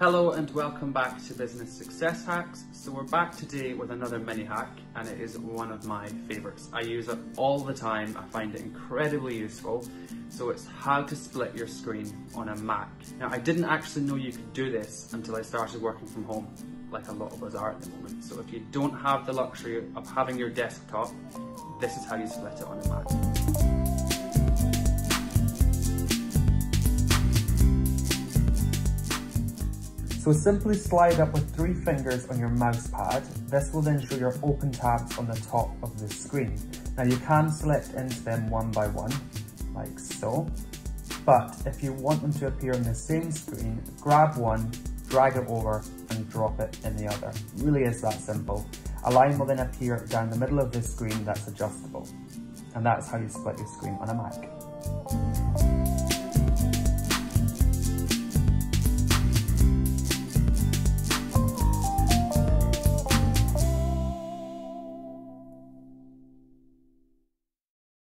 Hello and welcome back to Business Success Hacks. So we're back today with another mini hack and it is one of my favorites. I use it all the time. I find it incredibly useful. So it's how to split your screen on a Mac. Now I didn't actually know you could do this until I started working from home like a lot of us are at the moment. So if you don't have the luxury of having your desktop, this is how you split it on a Mac. So simply slide up with three fingers on your mouse pad. This will then show your open tabs on the top of the screen. Now you can select into them one by one, like so. But if you want them to appear on the same screen, grab one, drag it over and drop it in the other. really is that simple. A line will then appear down the middle of this screen that's adjustable. And that's how you split your screen on a Mac.